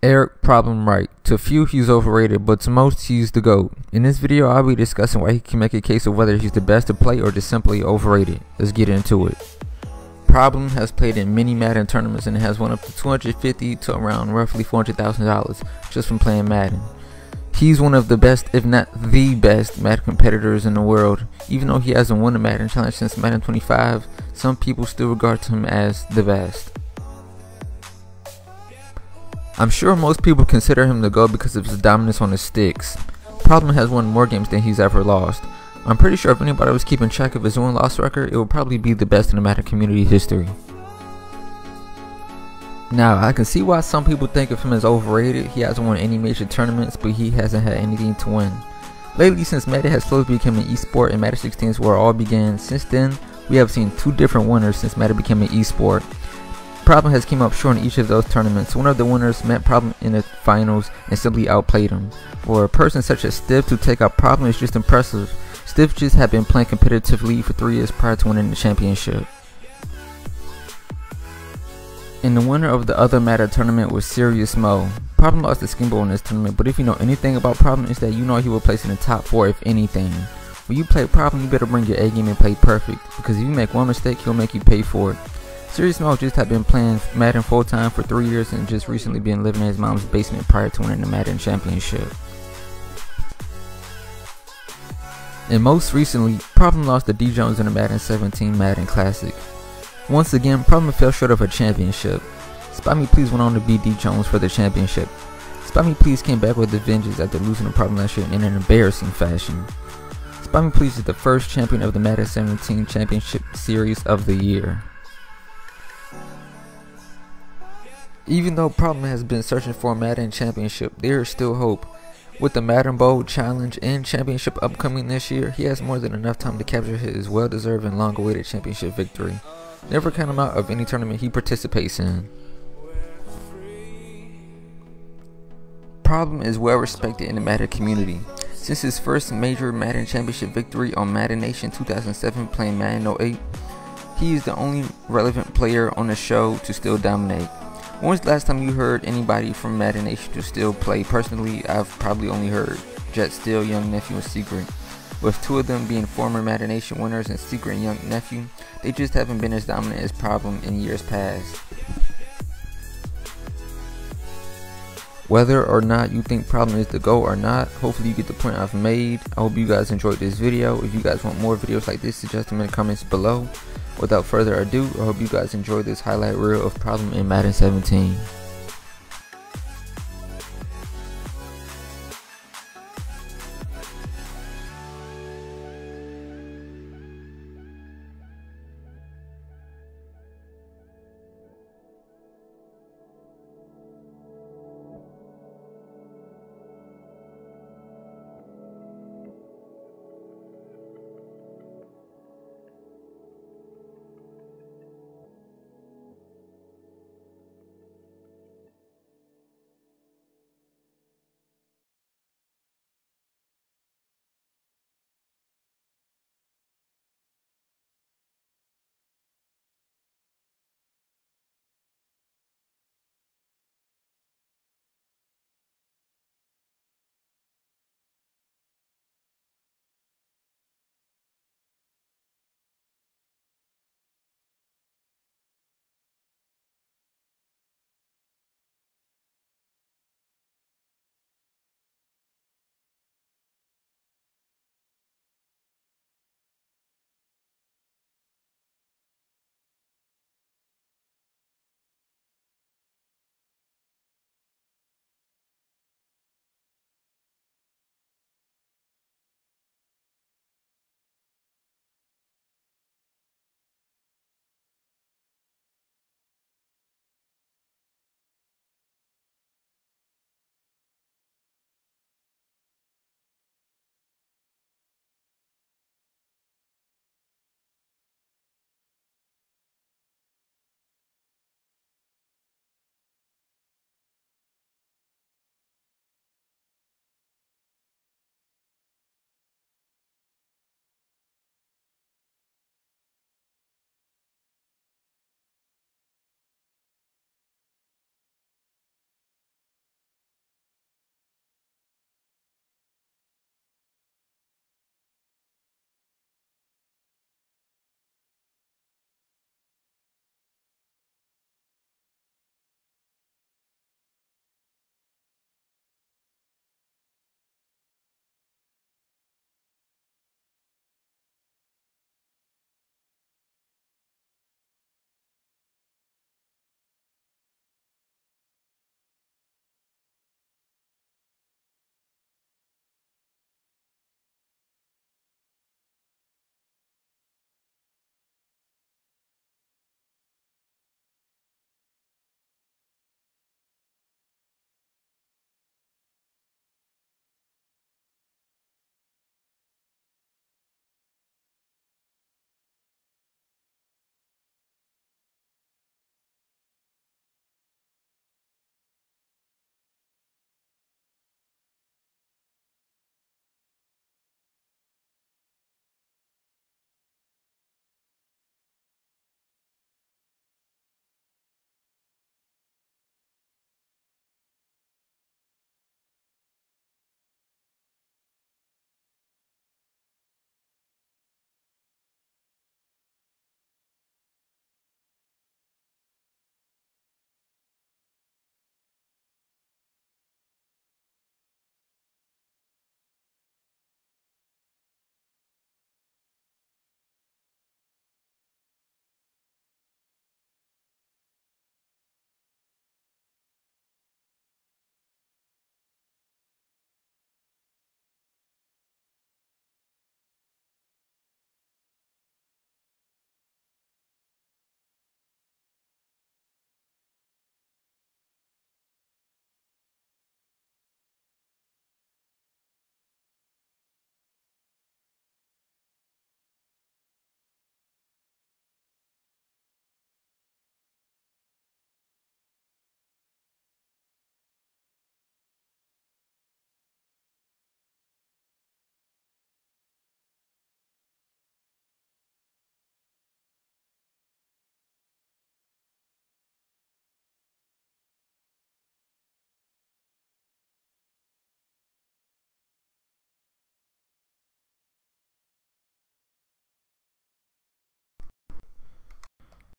Eric Problem Wright. To few, he's overrated, but to most, he's the GOAT. In this video, I'll be discussing why he can make a case of whether he's the best to play or just simply overrated. Let's get into it. Problem has played in many Madden tournaments and has won up to 250 to around roughly $400,000 just from playing Madden. He's one of the best, if not the best, Madden competitors in the world. Even though he hasn't won a Madden challenge since Madden 25, some people still regard him as the best. I'm sure most people consider him the GOAT because of his dominance on the sticks. Problem has won more games than he's ever lost. I'm pretty sure if anybody was keeping track of his win-loss record, it would probably be the best in the Madden community history. Now, I can see why some people think of him as overrated. He hasn't won any major tournaments, but he hasn't had anything to win. Lately, since Madden has slowly become an esport and Madden 16 is where it all began, since then, we have seen two different winners since Madden became an esport. Problem has came up short in each of those tournaments. One of the winners met Problem in the finals and simply outplayed him. For a person such as Stiff to take out Problem is just impressive. Stiff just had been playing competitively for three years prior to winning the championship. And the winner of the other Madden tournament was Serious Mo. Problem lost the skin in this tournament, but if you know anything about Problem, is that you know he will place in the top 4 if anything. When you play Problem, you better bring your A game and play perfect, because if you make one mistake, he'll make you pay for it. Serious Mo just had been playing Madden full time for three years and just recently been living in his mom's basement prior to winning the Madden Championship. And most recently, Problem lost to D Jones in the Madden 17 Madden Classic. Once again, Problem fell short of a championship. Spot Me Please went on to beat D Jones for the championship. Spot Me Please came back with a vengeance after losing the Problem last year in an embarrassing fashion. Spot Me Please is the first champion of the Madden 17 Championship Series of the year. Even though Problem has been searching for a Madden championship, there is still hope. With the Madden Bowl Challenge and Championship upcoming this year, he has more than enough time to capture his well-deserved and long-awaited championship victory. Never count him out of any tournament he participates in. Problem is well respected in the Madden community. Since his first major Madden Championship victory on Madden Nation 2007 playing Madden 08, he is the only relevant player on the show to still dominate. When's the last time you heard anybody from Madden Nation to still play? Personally, I've probably only heard Jet Steele, Young Nephew, and Secret. With two of them being former Madden Nation winners and Secret and Young Nephew, they just haven't been as dominant as Problem in years past. Whether or not you think Problem is the GOAT or not, hopefully you get the point I've made. I hope you guys enjoyed this video. If you guys want more videos like this, suggest them in the comments below. Without further ado, I hope you guys enjoyed this highlight reel of Problem in Madden 17.